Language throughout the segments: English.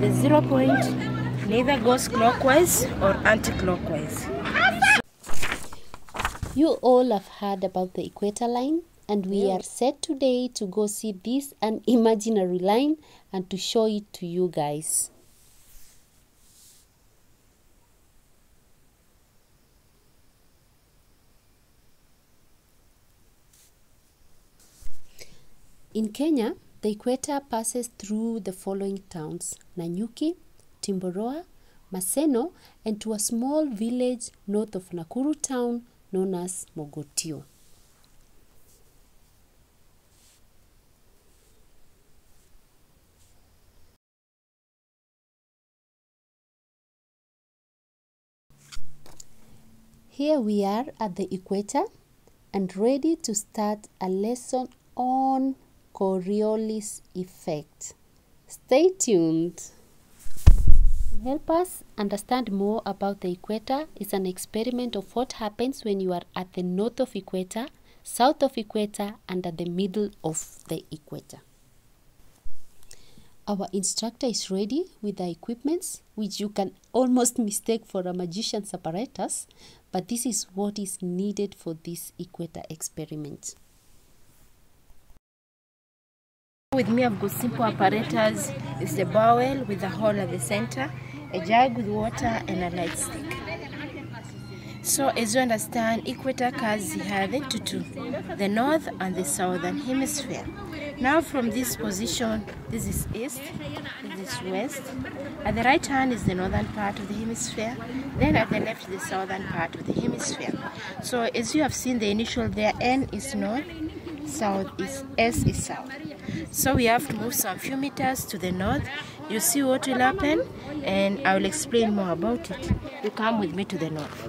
The zero point neither goes clockwise or anti-clockwise. You all have heard about the equator line, and we are set today to go see this an imaginary line and to show it to you guys. In Kenya, the equator passes through the following towns Nanyuki, Timboroa, Maseno, and to a small village north of Nakuru town known as Mogotio. Here we are at the equator and ready to start a lesson on Coriolis effect. Stay tuned. Help us understand more about the equator is an experiment of what happens when you are at the north of equator, south of equator and at the middle of the equator. Our instructor is ready with the equipments which you can almost mistake for a magician's apparatus, but this is what is needed for this equator experiment. With me I've got simple apparatus. It's the bowel with a hole at the center, a jug with water and a light stick. So as you understand, equator curves have into two, the north and the southern hemisphere. Now from this position, this is east, this is west. At the right hand is the northern part of the hemisphere, then at the left the southern part of the hemisphere. So as you have seen the initial there, N is north, south is S is south. So we have to move some few meters to the north. You see what will happen and I will explain more about it. You come with me to the north.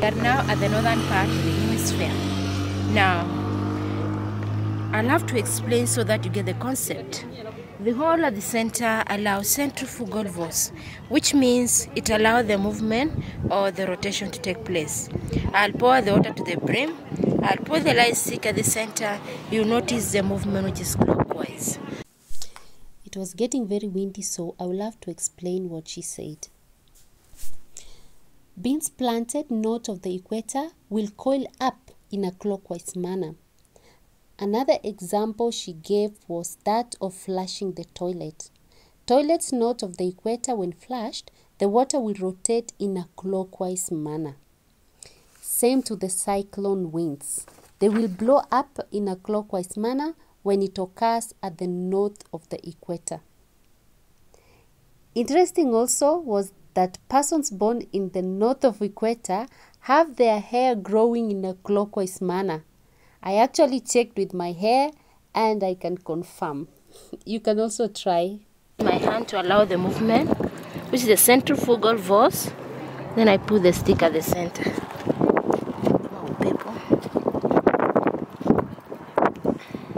We are now at the northern part of the hemisphere. Now, I'll have to explain so that you get the concept. The hole at the center allows centrifugal force, which means it allows the movement or the rotation to take place. I'll pour the water to the brim. I'll pour the light stick at the center. You'll notice the movement which is clockwise. It was getting very windy, so I will have to explain what she said. Beans planted north of the equator will coil up in a clockwise manner. Another example she gave was that of flushing the toilet. Toilets north of the equator, when flushed, the water will rotate in a clockwise manner. Same to the cyclone winds. They will blow up in a clockwise manner when it occurs at the north of the equator. Interesting also was that persons born in the north of equator have their hair growing in a clockwise manner. I actually checked with my hair and I can confirm. You can also try. My hand to allow the movement, which is the centrifugal force. Then I put the stick at the center. Oh, people.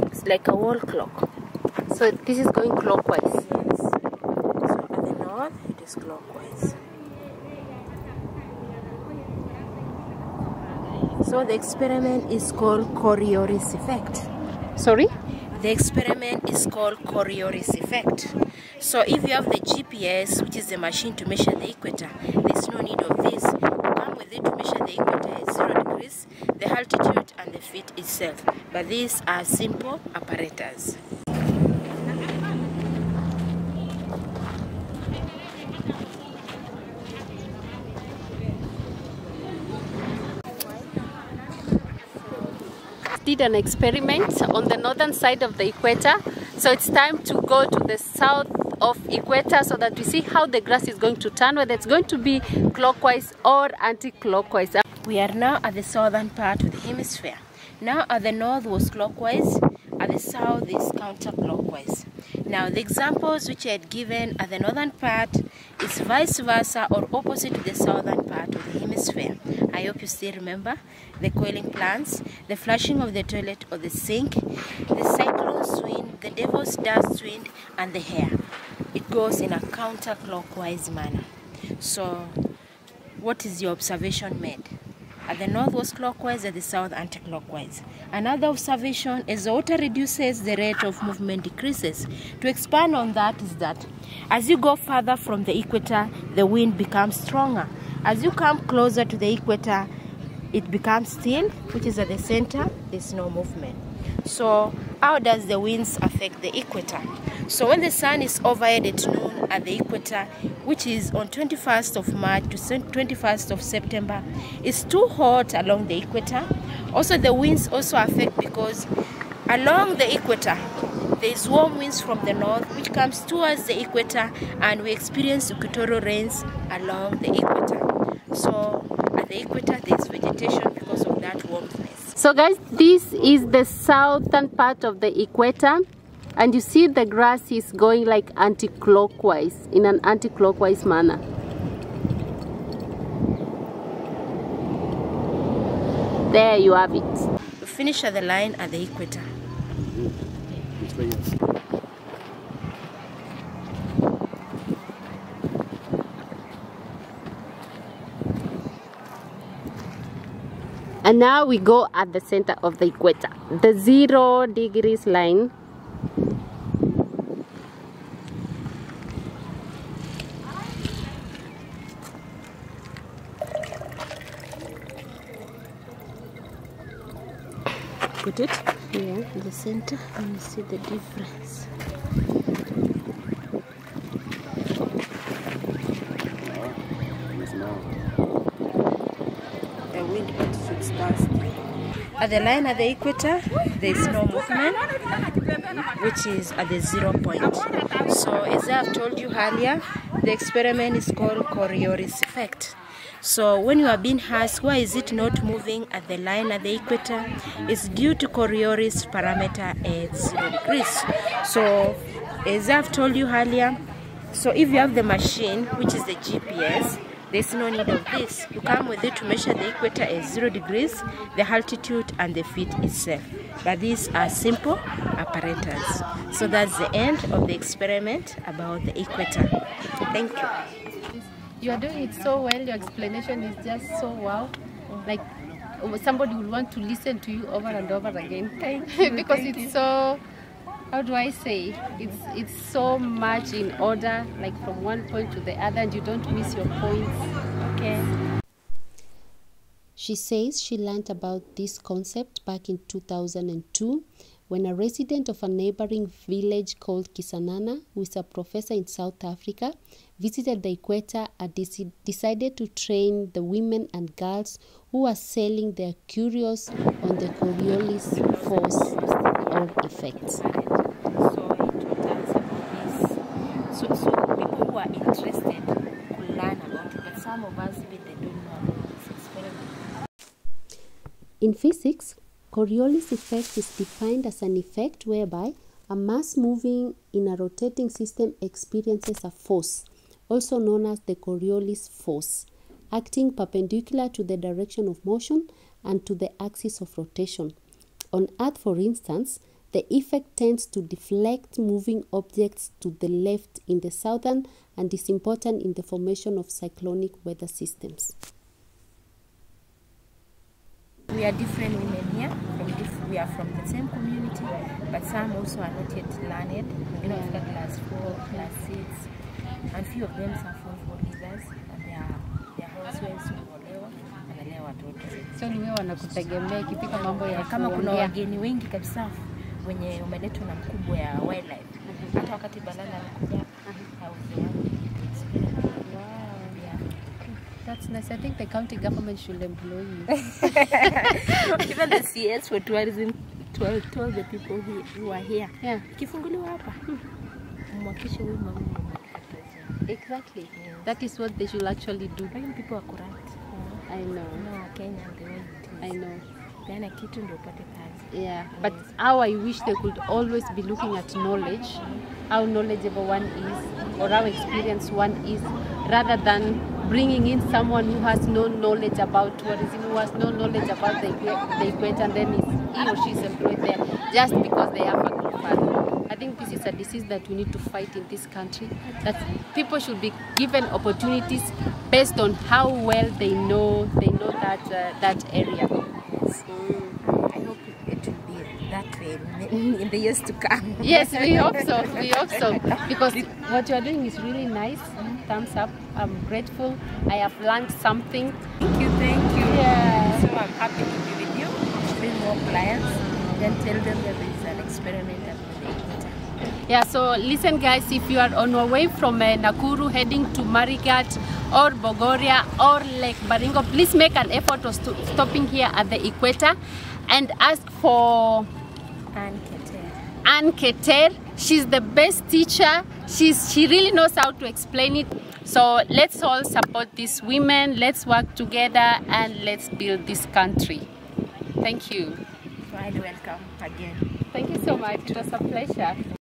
It's like a wall clock. So this is going clockwise. Yes. So at the north, it is clockwise. So the experiment is called Coriolis effect. Sorry? The experiment is called Coriolis effect. So if you have the GPS, which is the machine to measure the equator, there's no need of this. Come with it to measure the equator at zero degrees, the altitude and the feet itself. But these are simple apparatus. Did an experiment on the northern side of the equator. So it's time to go to the south of equator so that we see how the grass is going to turn, whether it's going to be clockwise or anti-clockwise. We are now at the southern part of the hemisphere. Now at the north was clockwise, at the south is counterclockwise. Now the examples which I had given at the northern part is vice versa or opposite to the southern part of the hemisphere. Hope you still remember the coiling plants, the flushing of the toilet or the sink, the cyclone wind, the devil's dust wind and the hair. It goes in a counterclockwise manner. So what is your observation made? At the north was clockwise, at the south anti-clockwise. Another observation is the water reduces, the rate of movement decreases. To expand on that is that as you go further from the equator, the wind becomes stronger. As you come closer to the equator, it becomes still, which is at the center, there's no movement. So, how does the winds affect the equator? So, when the sun is overhead at noon at the equator, which is on 21st of March to 21st of September, it's too hot along the equator. Also, the winds also affect because along the equator, there is warm winds from the north which comes towards the equator and we experience equatorial rains along the equator. So at the equator there is vegetation because of that warmness. So guys, this is the southern part of the equator and you see the grass is going like anti-clockwise, in an anti-clockwise manner. There you have it. We finish at the line at the equator. And now we go at the center of the equator, the zero degrees line. Put it here in the center and you see the difference. The wind but should stand still. At the line at the equator, there is no movement, which is at the zero point. So, as I have told you earlier, the experiment is called Coriolis effect. So, when you are being asked why is it not moving at the line at the equator, it's due to Coriolis parameter at zero degrees. So, as I've told you earlier, so if you have the machine, which is the GPS, there's no need of this. You come with it to measure the equator at zero degrees, the altitude and the feet itself. But these are simple apparatus. So that's the end of the experiment about the equator. Thank you. You are doing it so well. Your explanation is just so wow. Like somebody will want to listen to you over and over again. Thank you, because thank it's you. so. How do I say? It's it's so much in order, like from one point to the other, and you don't miss your points. Okay. She says she learned about this concept back in 2002 when a resident of a neighboring village called Kisanana, who is a professor in South Africa, visited the equator and deci- decided to train the women and girls who are sailing their curios on the Coriolis force or effect. So it taught us about this. So, so people who are interested could learn about it, but some of us they don't know. In physics, Coriolis effect is defined as an effect whereby a mass moving in a rotating system experiences a force, also known as the Coriolis force, acting perpendicular to the direction of motion and to the axis of rotation. On Earth, for instance, the effect tends to deflect moving objects to the left in the southern and is important in the formation of cyclonic weather systems. We are different women here. We are from the same community, but some also are not yet learned. You know, after class four, class six, and few of them are from four leaders, and they are they are housewives kuolewa, wanalea watoto. So ni wewe wanakutegemea so, mambo ya kama kuna so, wageni wengi kabisa wenye umeletwa na mkubwa ya wildlife. Hata wakati Balala alikuja That's nice. I think the county government should employ you. Even the CS for tourism told the people who, who are here yeah, kifunguliwa hapa mwakishe huyu mama exactly. That is what they should actually do. people are corrupt I know. No, Kenya kitu ndio upate kazi Yeah, but how I wish they could always be looking at knowledge, how knowledgeable one is, or how experienced one is, rather than bringing in someone who has no knowledge about tourism, who has no knowledge about the, the equator, and then is, he or she is employed there just because they have a good father. I think this is a disease that we need to fight in this country. That people should be given opportunities based on how well they know they know that uh, that area. Yes. I hope it will be that way in the, years to come. Yes, we hope so. We hope so because what you are doing is really nice. Thumbs up. I'm grateful. I have learned something. Thank you, thank you. Yeah. So I'm happy to be with you. Bring more clients. Then tell them that there is an experiment at the equator. Yeah, so listen, guys, if you are on your way from uh, Nakuru heading to Marigat or Bogoria or Lake Baringo, please make an effort of sto- stopping here at the equator and ask for Anne Keter. Anne Keter. She's the best teacher. She's, she really knows how to explain it. So let's all support these women. Let's work together and let's build this country. Thank you. Quite welcome again. Thank you so much. It was a pleasure.